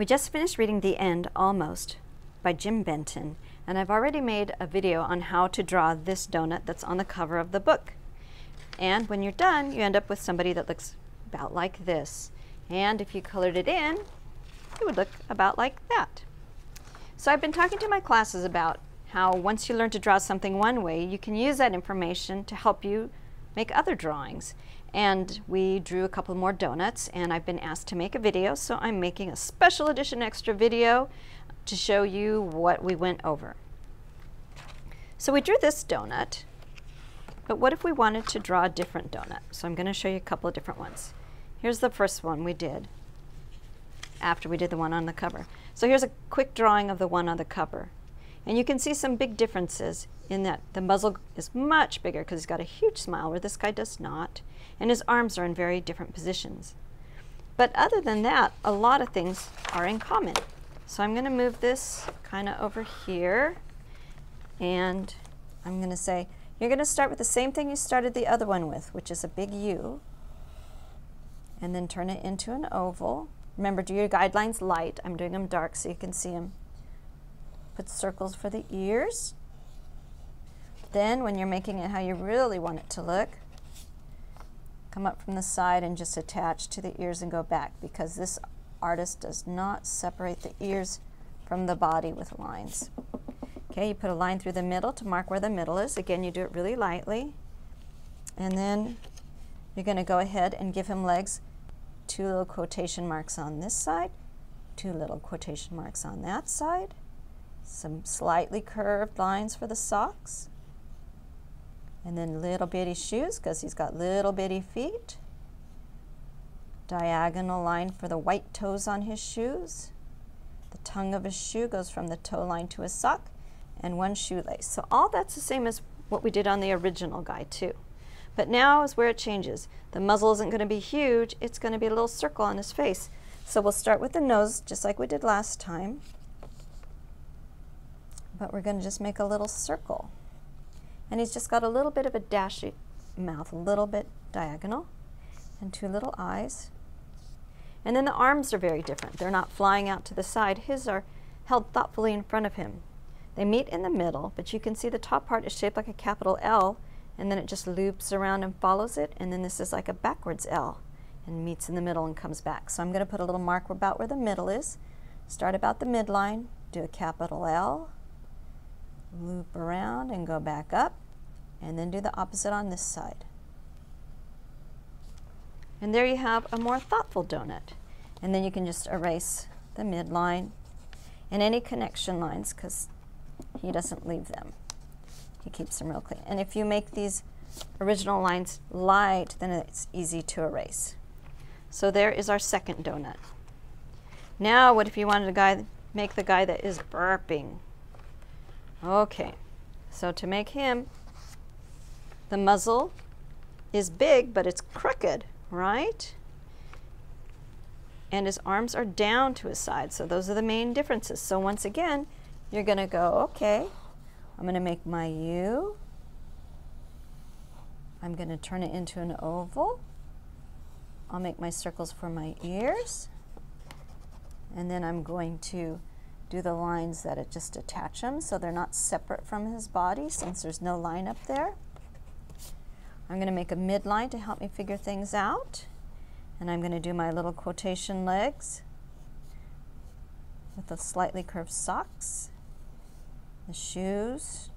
We just finished reading The End, Almost, by Jim Benton, and I've already made a video on how to draw this donut that's on the cover of the book. And when you're done, you end up with somebody that looks about like this. And if you colored it in, it would look about like that. So I've been talking to my classes about how once you learn to draw something one way, you can use that information to help you make other drawings. And we drew a couple more donuts and I've been asked to make a video, so I'm making a special edition extra video to show you what we went over. So we drew this donut, but what if we wanted to draw a different donut? So I'm going to show you a couple of different ones. Here's the first one we did after we did the one on the cover. So here's a quick drawing of the one on the cover. And you can see some big differences in that the muzzle is much bigger because he's got a huge smile where this guy does not. And his arms are in very different positions. But other than that, a lot of things are in common. So I'm going to move this kind of over here. And I'm going to say, you're going to start with the same thing you started the other one with, which is a big U. And then turn it into an oval. Remember, do your guidelines light. I'm doing them dark so you can see them. Put circles for the ears. Then, when you're making it how you really want it to look, come up from the side and just attach to the ears and go back because this artist does not separate the ears from the body with lines. Okay, you put a line through the middle to mark where the middle is. Again, you do it really lightly. And then you're going to go ahead and give him legs. Two little quotation marks on this side, two little quotation marks on that side, some slightly curved lines for the socks, and then little bitty shoes because he's got little bitty feet diagonal line for the white toes on his shoes. The tongue of his shoe goes from the toe line to his sock and one shoelace. So all that's the same as what we did on the original guy too. But now is where it changes. The muzzle isn't going to be huge, it's going to be a little circle on his face. So we'll start with the nose just like we did last time. But we're going to just make a little circle. And he's just got a little bit of a dashy mouth, a little bit diagonal, and two little eyes. And then the arms are very different. They're not flying out to the side. His are held thoughtfully in front of him. They meet in the middle, but you can see the top part is shaped like a capital L, and then it just loops around and follows it, and then this is like a backwards L, and meets in the middle and comes back. So I'm going to put a little mark about where the middle is. Start about the midline, do a capital L, loop around and go back up, and then do the opposite on this side. And there you have a more thoughtful donut. And then you can just erase the midline and any connection lines because he doesn't leave them. He keeps them real clean. And if you make these original lines light, then it's easy to erase. So there is our second donut. Now, what if you wanted to make the guy that is burping? Okay, so to make him, the muzzle is big, but it's crooked right? And his arms are down to his side. So those are the main differences. So once again, you're going to go, okay, I'm going to make my U. I'm going to turn it into an oval. I'll make my circles for my ears. And then I'm going to do the lines that it just attach them so they're not separate from his body since there's no line up there. I'm going to make a midline to help me figure things out. And I'm going to do my little quotation legs with the slightly curved socks, the shoes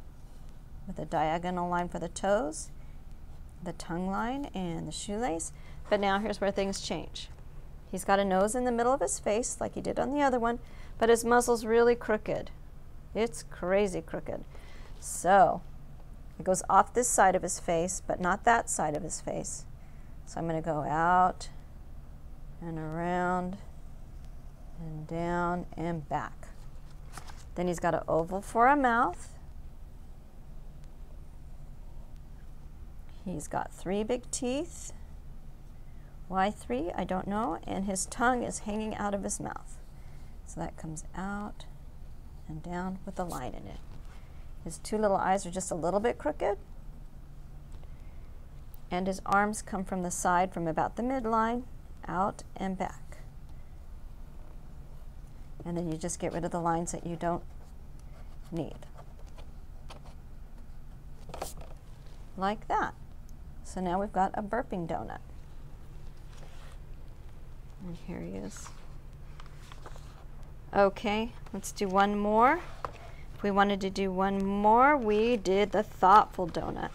with a diagonal line for the toes, the tongue line, and the shoelace. But now here's where things change. He's got a nose in the middle of his face like he did on the other one, but his muzzle's really crooked. It's crazy crooked. So it goes off this side of his face, but not that side of his face. So I'm going to go out and around and down and back. Then he's got an oval for a mouth. He's got three big teeth. Why three? I don't know. And his tongue is hanging out of his mouth. So that comes out and down with a line in it. His two little eyes are just a little bit crooked. And his arms come from the side from about the midline, out and back. And then you just get rid of the lines that you don't need. Like that. So now we've got a burping donut. And here he is. Okay, let's do one more. If we wanted to do one more, we did the thoughtful donut.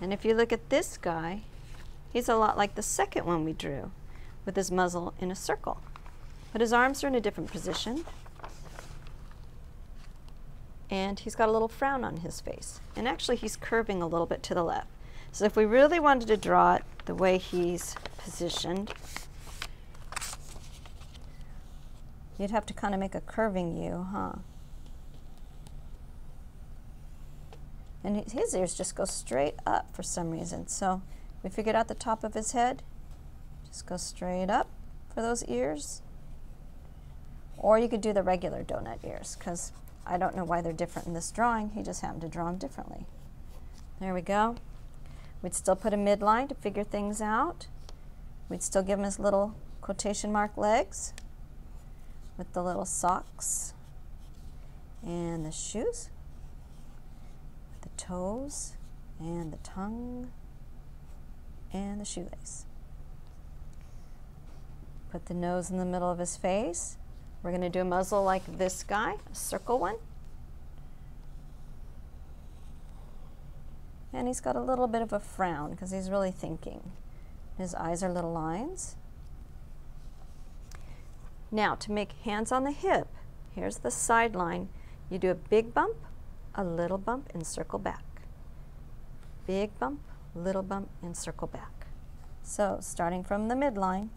And if you look at this guy, he's a lot like the second one we drew, with his muzzle in a circle. But his arms are in a different position. And he's got a little frown on his face. And actually he's curving a little bit to the left. So if we really wanted to draw it the way he's positioned, you'd have to kind of make a curving U, huh? And his ears just go straight up for some reason. So we figured out the top of his head, just go straight up for those ears. Or you could do the regular donut ears because I don't know why they're different in this drawing. He just happened to draw them differently. There we go. We'd still put a midline to figure things out. We'd still give him his little quotation mark legs with the little socks and the shoes the toes and the tongue and the shoelace. Put the nose in the middle of his face. We're going to do a muzzle like this guy, a circle one. And he's got a little bit of a frown because he's really thinking. His eyes are little lines. Now, to make hands on the hip, here's the sideline. You do a big bump, a little bump and circle back. Big bump, little bump and circle back. So starting from the midline,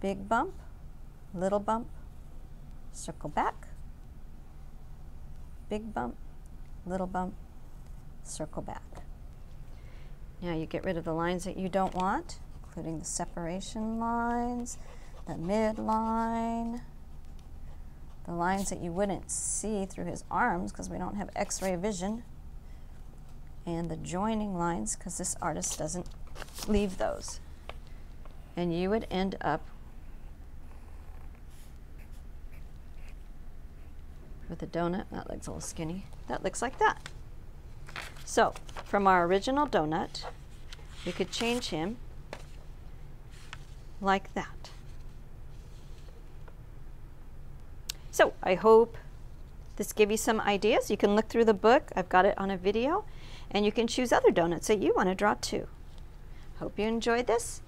big bump, little bump, circle back, big bump, little bump, circle back. Now you get rid of the lines that you don't want, including the separation lines, the midline, the lines that you wouldn't see through his arms because we don't have x-ray vision, and the joining lines because this artist doesn't leave those. And you would end up with a donut. That looks a little skinny. That looks like that. So from our original donut, we could change him like that. So I hope this gave you some ideas. You can look through the book. I've got it on a video. And you can choose other donuts that you want to draw too. Hope you enjoyed this.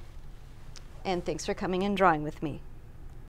And thanks for coming and drawing with me.